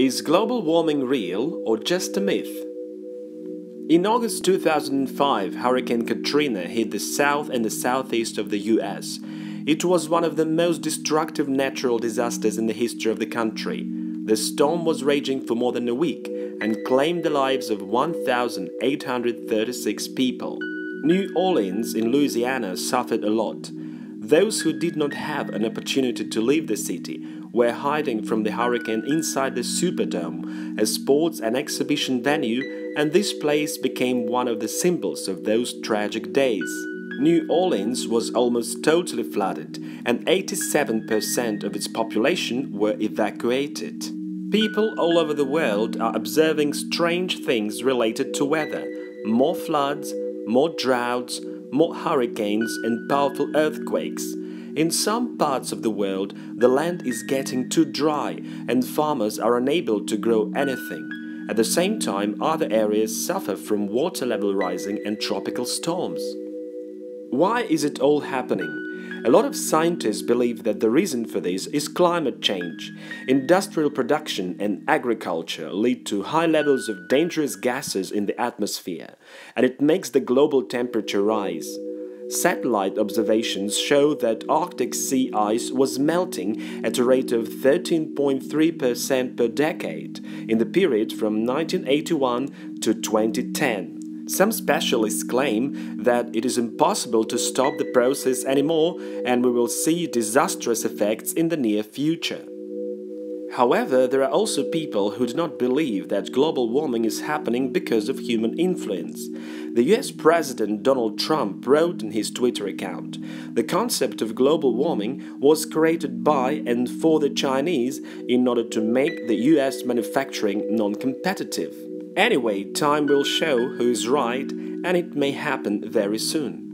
Is global warming real or just a myth? In August 2005, Hurricane Katrina hit the south and the southeast of the US. It was one of the most destructive natural disasters in the history of the country. The storm was raging for more than a week and claimed the lives of 1,836 people. New Orleans in Louisiana suffered a lot. Those who did not have an opportunity to leave the city were hiding from the hurricane inside the Superdome, a sports and exhibition venue, and this place became one of the symbols of those tragic days. New Orleans was almost totally flooded, and 87% of its population were evacuated. People all over the world are observing strange things related to weather more floods, more droughts, more hurricanes, and powerful earthquakes. In some parts of the world, the land is getting too dry and farmers are unable to grow anything. At the same time, other areas suffer from water level rising and tropical storms. Why is it all happening? A lot of scientists believe that the reason for this is climate change. Industrial production and agriculture lead to high levels of dangerous gases in the atmosphere, and it makes the global temperature rise. Satellite observations show that Arctic sea ice was melting at a rate of 13.3% per decade in the period from 1981 to 2010. Some specialists claim that it is impossible to stop the process anymore and we will see disastrous effects in the near future. However, there are also people who do not believe that global warming is happening because of human influence. The US President Donald Trump wrote in his Twitter account The concept of global warming was created by and for the Chinese in order to make the US manufacturing non competitive. Anyway, time will show who is right, and it may happen very soon.